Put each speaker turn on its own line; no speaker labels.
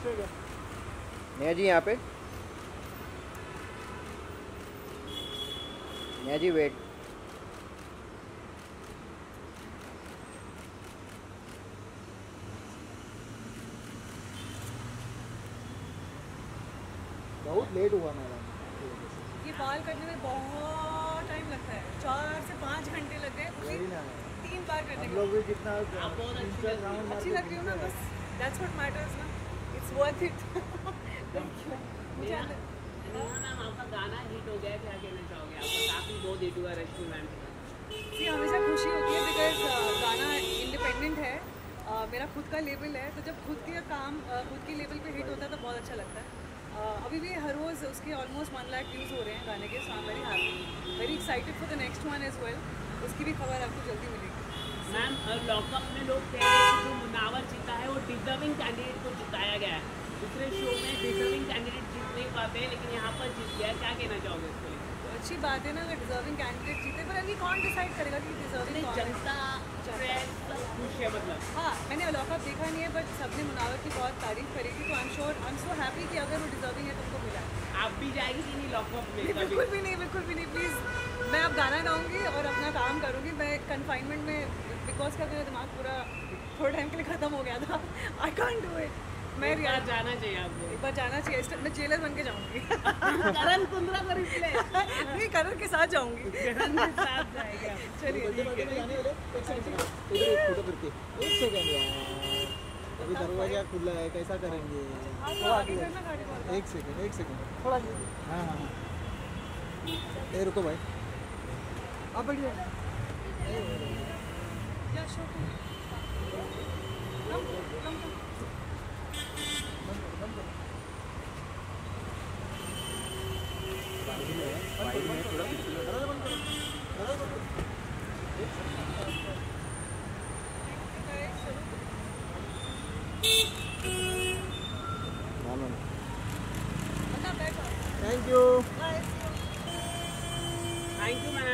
straight up.
Neha ji यहाँ पे। Neha ji wait
बहुत लेट हुआ मेरा
ये बाल करने में बहुत टाइम लगता है। चार से पाँच घंटे लग गए। तीन बार करने को।
लोग कितना
अच्छी लग रही हूँ ना बस दैट्स व्हाट मैटर्स ना। इट्स वर्थ इट मुझे अंदर-
नेहा मैम आपका गाना हिट हो गया क्या कहना चाहोगे? आपका काफ़ी बहुत हिट हुआ रश्मि मैम
जी हमेशा खुशी होती है बिकॉज़ गाना इंडिपेंडेंट है। Uh, मेरा खुद का लेबल है। तो जब खुद के काम uh, खुद के लेवल पे हिट होता है तो बहुत अच्छा लगता है। uh, अभी भी हर रोज़ उसके ऑलमोस्ट वन लाख व्यूज़ हो रहे हैं गाने के so very happy very excited for the next one as well उसकी भी खबर आपको जल्दी मिलेगी.
मैम लॉकअप में लोग कह रहे हैं जो मुनावर जीता है, वो डिजर्विंग कैंडिडेट को जिताया गया है। दूसरे शो में डिजर्विंग कैंडिडेट जीत नहीं पाते, लेकिन यहाँ पर जीत गया। क्या कहना चाहोगे उसको लिए
अच्छी बात है ना अगर डिजर्विंग कैंडिडेट जीते पर अभी कौन डिसाइड करेगा कि डिजर्विंग कौन है?
जनता खुश है मतलब।
हाँ मैंने लॉकअप देखा नहीं है बट सबने मुनावर की बहुत तारीफ़ करी थी तो I am sure I am so happy कि अगर वो डिजर्विंग है तुमको मिला।
आप भी जाएगी कि नहीं लॉकअप में?
बिल्कुल भी नहीं बिल्कुल भी नहीं प्लीज़ मैं अब गाना गाऊँगी और अपना काम करूँगी। मैं कन्फाइनमेंट में बिकॉज़ का मेरा दिमाग पूरा थोड़े टाइम के लिए ख़त्म हो गया था। आई कॉन्ट डू इट मैं रियाज
जाना चाहिए आपको।
एक बार जाना चाहिए मैं जेलर बन के जाऊँगी।
करण कुंद्रा को रिप्ले
नहीं के साथ जाऊँगी।
के साथ जाएँगे।
चलिए
अभी दरवाज़ा खुला है कैसा करेंगे?
हाँ, तो।
एक सेकंड एक सेकंड थोड़ा हाँ हाँ हाँ। ए रुको भाई। आप बैठिए
या. Come, come, come.
हाँ Thank
you. Thank
you, ma'am.